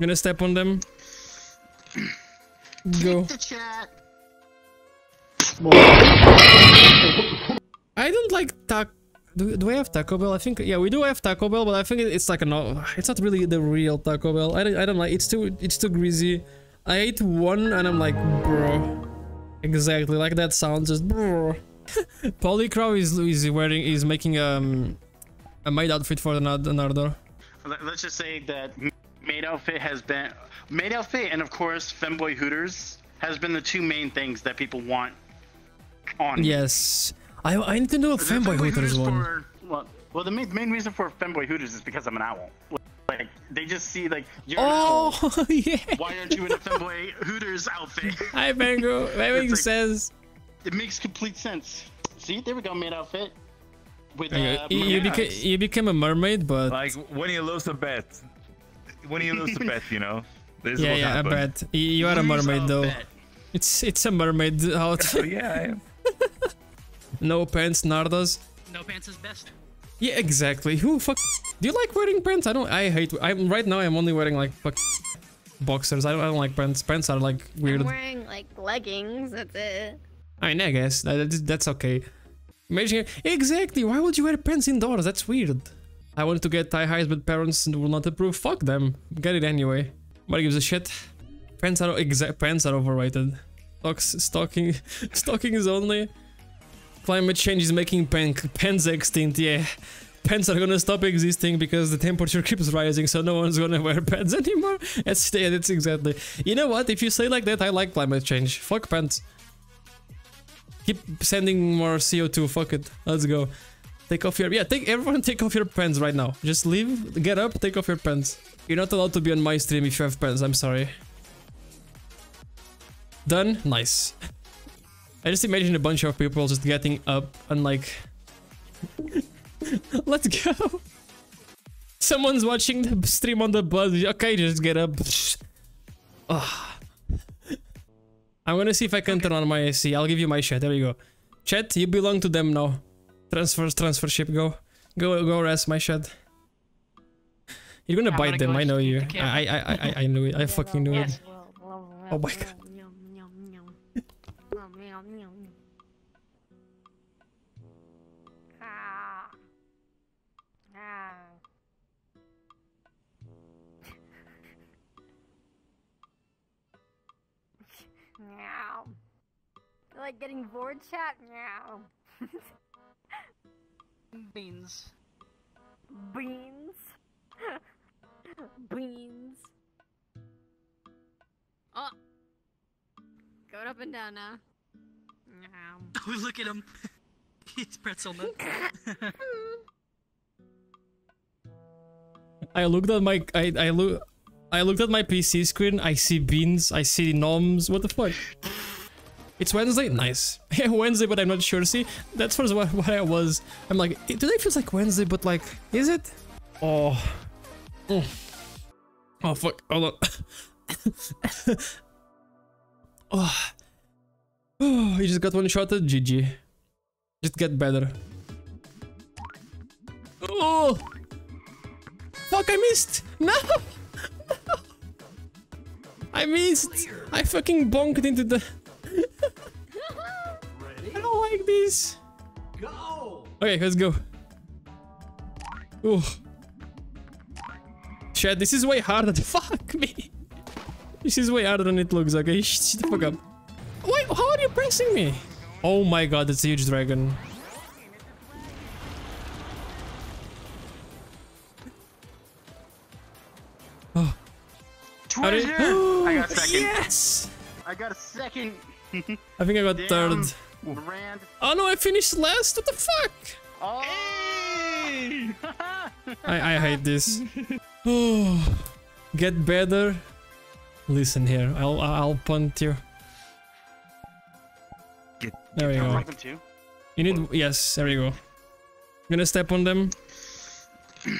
Gonna step on them. Go. I don't like taco. Do, do I have Taco Bell? I think yeah, we do have Taco Bell, but I think it's like a no. It's not really the real Taco Bell. I don't, I don't like. It's too it's too greasy. I ate one and I'm like, bro. Exactly like that sounds just bro. Polycrow is is wearing is making um a maid outfit for another. Let's just say that maid outfit has been maid outfit, and of course, femboy hooters has been the two main things that people want on. Yes, I I need to know a The fanboy hooters one. For, well, well, the main, main reason for femboy hooters is because I'm an owl. Like they just see like you're an owl. Oh yeah. Why aren't you in a femboy hooters outfit? Hi Mango. That makes like- sense. It makes complete sense. See, there we go, maid outfit. With Okay, uh, you, you, beca- you became a mermaid, but Like when you lose a bet, when you lose a bet, you know. This yeah, what yeah, I happened. bet you, you are a mermaid though. bet. It's it's a mermaid outfit. Oh yeah, I am. no pants, Nardas. No pants is best. Yeah, exactly. Who fuck? Do you like wearing pants? I don't. I hate. I'm right now. I'm only wearing like fuck boxers. I don't. I don't like pants. Pants are like weird. I'm wearing like leggings. That's it. I mean, I guess that, that's- that's okay. Imagine exactly. Why would you wear pants indoors? That's weird. I wanted to get thigh highs, but parents will not approve. Fuck them. Get it anyway. Nobody gives a shit. Pants are pants are overrated. Stocks, stocking, stocking is only. Climate change is making pen, pens extinct. Yeah, pens are gonna stop existing because the temperature keeps rising, so no one's gonna wear pants anymore. That's yeah, that's exactly. You know what? If you say like that, I like climate change. Fuck pants. Keep sending more CO2. Fuck it. Let's go. Take off your yeah. Take everyone. Take off your pants right now. Just leave. Get up. Take off your pants. You're not allowed to be on my stream if you have pants. I'm sorry. Done. Nice. I just imagine a bunch of people just getting up and like, let's go. Someone's watching the stream on the bus. Okay, just get up. Ugh. Ah. I'm gonna see if I can turn on my AC. I'll give you my chat. There you go. Chat, you belong to them now. Transfer, transfer ship. Go, go, go. Rest my chat. You're gonna I'm bite gonna them. go I know you. the. I, I, I, I, I knew it. I fucking knew it. Oh my god. Ah. Ah. Meow. Like getting bored, chat? Meow. Beans. Beans. Beans. Oh. Going up and down now. Meow. Oh, look at him. He's pretzel nut. I looked at my I I look I looked at my PC screen. I see beans. I see gnomes. What the fuck? It's Wednesday. Nice. Yeah, Wednesday, but I'm not sure. See, that's first what, what I was. I'm like, it- today feels like Wednesday, but like, is it? Oh. Mm. Oh fuck. Hold on. oh. Oh, you just got one shot at GG. Just get better. Oh. Fuck, I missed! No! I missed! I fucking bonked into the... I don't like this! Go! Okay, let's go. Ooh. Shit, this is way harder. Fuck me! This is way harder than it looks, okay? Shh, shut the fuck up. Wait, how are you pressing me? Oh my god, that's a huge dragon. Are you- Treasure! I got second. Yes! I got a second. I think I got Damn. third. Rand. Oh no, I finished last. What the fuck? Oh. I, I hate this. Oh, get better. Listen here, I'll I'll punt you. Get- There we go. You need yes. There we go. Gonna step on them.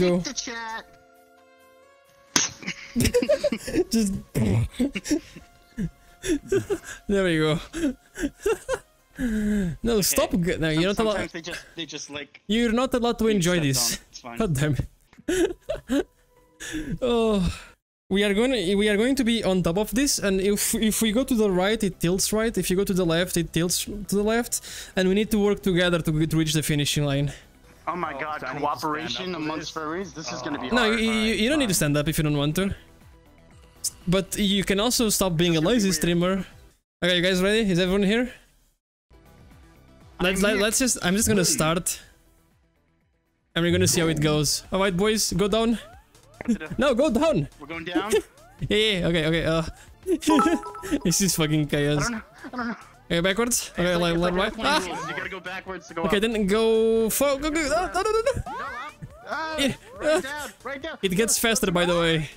Go. The chat. Just. there we go. no, stop. g- No, you're not allowed. Sometimes they just they just like You're not allowed to enjoy this. It's fine. God damn it. oh, we are going to, we are going to be on top of this, and if if we go to the right, it tilts right. If you go to the left, it tilts to the left, and we need to work together to, to reach the finishing line. Oh my Oh, god, so I need to stand cooperation up for amongst this? furries? This is gonna be No, hard. you, you, you don't need to stand up if you don't want to. But you can also stop being a lazy streamer. Okay, you guys ready? Is everyone here? Let's let, let's just. I'm just gonna start, and we're gonna see how it goes. All right, boys, go down. No, go down. We're going down? Yeah, yeah. Okay, okay. Uh, this is fucking chaos. I don't know. I don't know. Okay, backwards. Okay, like, like, right. Ah. You gotta go backwards to go Okay, up. then go. For, go, go. ah, no, no, no, no. Ah, Yeah. right down, right down. It gets faster, by the way.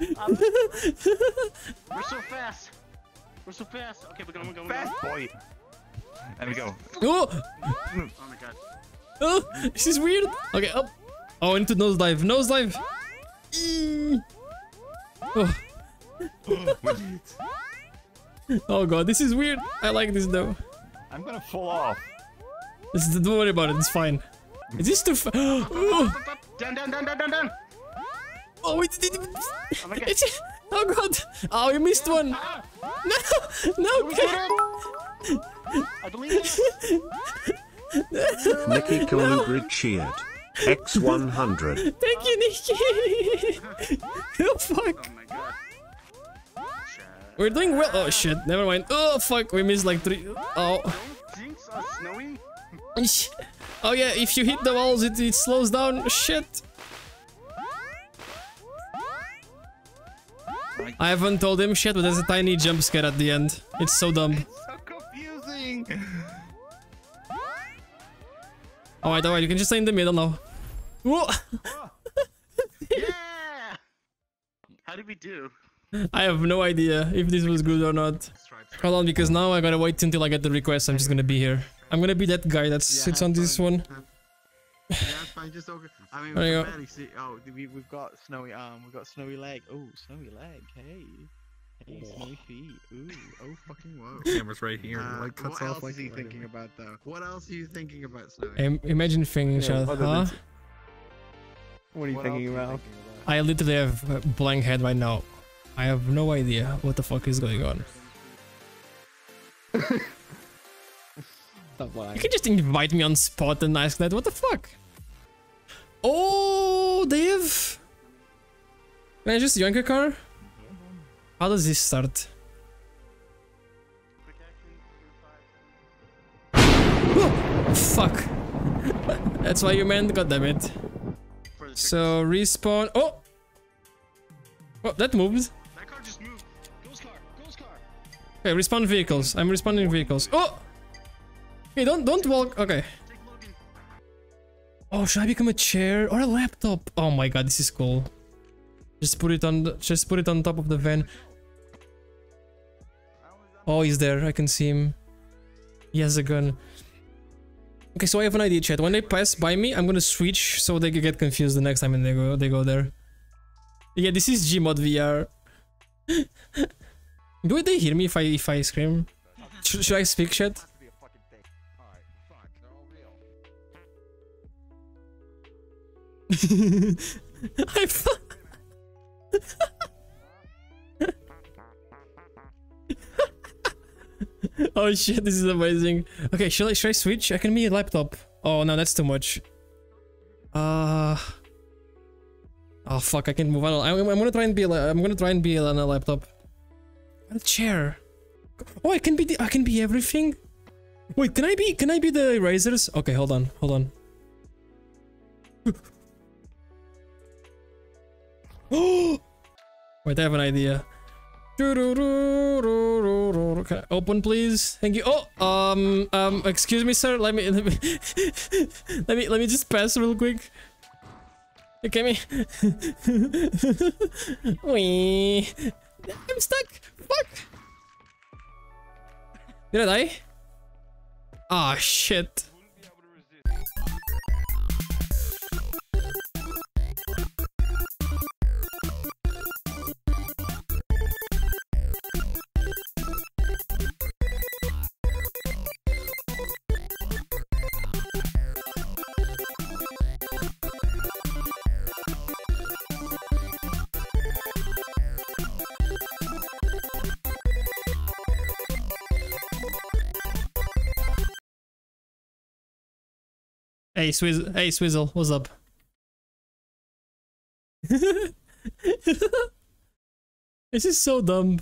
We're so fast. We're so fast. Okay, we're going, we're going, we're Fast boy. There we go. Oh, Oh my god. oh, this is weird. Okay, up. Oh, into nosedive. Nosedive. Eee. Oh. oh god, this is weird. I like this though. I'm gonna fall off. This don't worry about it. It's fine. Is this too? Fa- Up, up, Down, down, down, down, down, down. Oh, it, it, Oh my god. it's, oh god. Oh, you missed one. Ah, ah. No, no. We did! I believe it. Nicky Kalugrid cheered. X100. Thank you, Nikki. oh fuck. Oh my god. Chat. We're doing well. Oh shit. Never mind. Oh fuck. We missed like three. Oh. Don't jinx us, Snowey. Ish. Oh yeah, if you hit the walls, it, it slows down. Shit. I haven't told him shit, but there's a tiny jump scare at the end. It's so dumb. It's so confusing. Oh, alright, oh, alright, you can just stay in the middle now. Whoa! Yeah! How did we do? I have no idea if this was good or not. Hold on, because now I gotta wait until I get the request. I'm just gonna be here. I'm gonna be that guy that sits on this one. Uh-huh. Yeah, it's fine. Just okay. I mean, There we can barely see. Oh, we we've got snowy arm. We've got snowy leg. Oh, snowy leg. Hey, hey, snowy feet. Ooh, oh fucking whoa. Camera's right here. Uh, like cuts what off else like is he right thinking away. about though? What else are you thinking about, Snowey? Im- imagine thinking, chat, other huh? What are you What thinking else are you about? thinking about? I literally have a blank head right now. I have no idea what the fuck is going on. Stop You can just invite me on spot and ask that. What the fuck? Oh, they have. Can I just yoink a car? How does this start? Quick action, group Oh, fuck. That's why you meant. God damn it. five. For the So respawn. Oh. Oh, that moved. That car just moved. Ghost car. Ghost car. Okay, respawn vehicles. I'm respawning vehicles. Oh. Hey, don't don't walk. Okay. Oh, should I become a chair or a laptop? Oh my god, this is cool. Just put it on. The, just put it on top of the van. Oh, he's there. I can see him. He has a gun. Okay, so I have an idea, chat. When they pass by me, I'm gonna switch so they can get confused the next time and they go they go there. Yeah, this is Gmod VR. Do they hear me if I if I scream? Should, should I speak, chat? I oh shit, this is amazing. Okay, should I should I switch? I can be a laptop. Oh no, that's too much. Uh Oh fuck, I can't move on. I'm, I'm gonna try and be a, la- I'm gonna try and be on a laptop. A chair. Oh, I can be the, I can be everything. Wait, can I be can I be the erasers? Okay, hold on, hold on. Oh! Wait, I have an idea. Okay, open, please. Thank you. Oh, um, um, excuse me, sir. Let me, let me, let me, let me just pass real quick. Okay, me. I'm stuck. Fuck. Did I die? Ah, shit. Hey, Swizzel. Hey, Swizzel. What's up? this is so dumb.